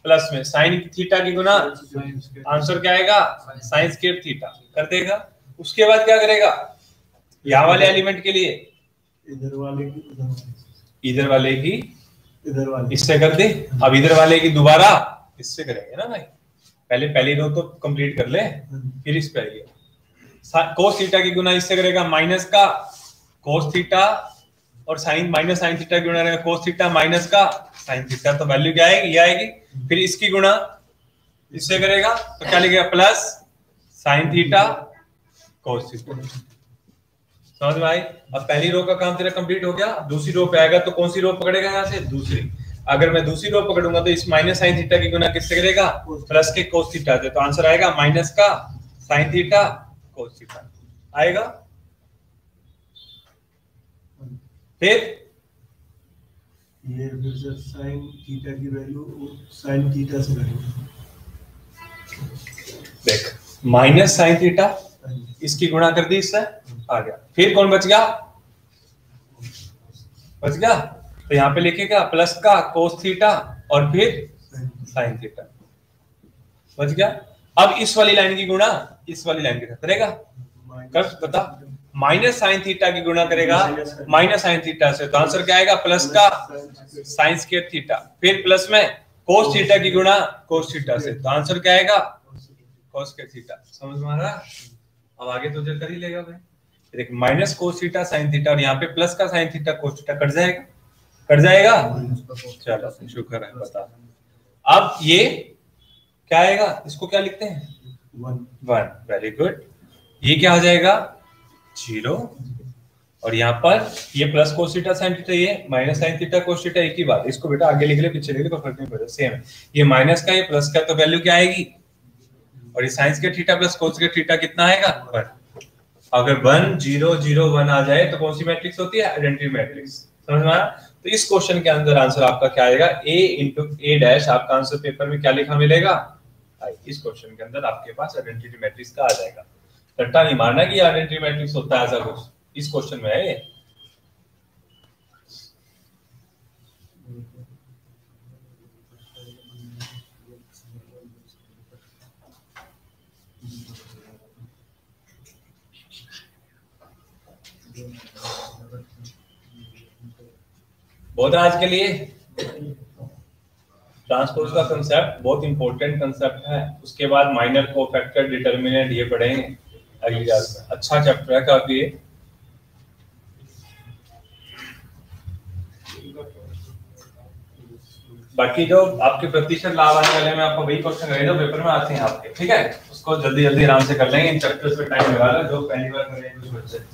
प्लस में। साइन थीटा की गुणा। आंसर क्या आएगा? साइन स्क्वायर थीटा कर देगा। उसके बाद क्या करेगा? यहाँ वाले एलिमेंट के लिए। इधर वाले की उधर वाले इधर वाले की? की, इधर वाले इससे कर दे अब इधर वाले की दोबारा? इससे करेंगे ना भाई। पहले पहली रो तो कंप्लीट कर ले फिर इस पे आइए। कोस थीटा की गुना इससे करेगा माइनस का कोस थीटा और साइन माइनस साइन थीटा की गुणा रहेगा कोस थीटा माइनस का साइन थीटा तो वैल्यू क्या आएगी? ये आएगी। फिर इसकी गुणा इससे करेगा तो क्या लिखेगा? Plus sine theta cos theta समझ में आई? अब पहली रो का काम तेरा कंप्लीट हो गया। दूसरी रो पे आएगा तो कौन सी रो पकड़ेगा यहाँ से? दूसरी। अगर मैं दूसरी रो पकड़ूँगा तो इस माइनस साइन थीटा की गुना किससे करेगा? प्लस के कोस थीटा से। तो आंसर आएगा माइनस का साइन थीटा कोस थीटा आएगा? फिर? ये फिर से साइन थीटा की वैल्यू साइन थीटा से वैल्यू देख माइनस साइन थीटा इसकी गुणा कर दी इससे। आ गया। फिर कौन बच गया? बच गया? तो यहाँ पे लिखेगा प्लस का कोस थीटा और फिर साइन थीटा बच गया? अब इस वाली लाइन की गुणा, इस वाली लाइन के साथ करेगा? कर, बता। माइनस साइन थीटा की गुणा करेगा माइनस साइन थीटा से। तो आंसर क्या आएगा? प्लस का साइन स्क्वायर थीटा फिर प्लस में कोस थीटा की गुणा कोस थीटा से। तो आंसर क्या आएगा? कोस स्क्वायर थीटा समझ में आ रहा? अब आगे तो जो कर ही लेगा भाई। देख minus cos theta sine theta और यहाँ पे प्लस का sine theta cos theta cut जाएगा? कट जाएगा? चलो शुक्र है बता। अब ये क्या आएगा? इसको क्या लिखते हैं? वन। वन वेरी गुड ये क्या हो जाएगा? ज़ीरो। और यहाँ पर ये plus cos theta sine theta ये minus sine theta cos theta एक ही बात। इसको बेटा आगे लिख ले पीछे लिख ले कोई फ़र्क नहीं पड़ता सेम है। ये माइनस का ये प्लस का तो वैल्यू क्या आएगी? और ये साइंस के थीटा प्लस कोस के थीटा कितना आएगा? वन। अगर वन ज़ीरो ज़ीरो वन आ जाए तो कौन सी मैट्रिक्स होती है? आइडेंटिटी मैट्रिक्स समझ में आया तो इस क्वेश्चन के अंदर आंसर आपका क्या आएगा? ए इंटू ए डैश आपका आंसर पेपर में क्या लिखा मिलेगा? इस क्वेश्चन के अंदर आपके पास आइडेंटिटी मैट्रिक्स का आ जाएगा। रट्टा नहीं मारना कि आइडेंटिटी मैट्रिक्स होता है ऐसा कुछ। इस क्वेश्चन में है बहुत आज के लिए ट्रांसपोज का कंसेप्ट बहुत इंपॉर्टेंट कंसेप्ट है। उसके बाद माइनर को फैक्टर डिटर्मिनेंट ये पढ़ेंगे अगली क्लास में। अच्छा चैप्टर है काफ़ी। बाकी जो आपके प्रतिशत लाभ आने वाले में आपको वही क्वेश्चन रहे जो पेपर में आते हैं आपके। ठीक है? उसको जल्दी जल्दी आराम से कर लेंगे। इन चैप्टर्स पे टाइम लगा लो, जो पहली बार कर रहे हैं कुछ बच्चे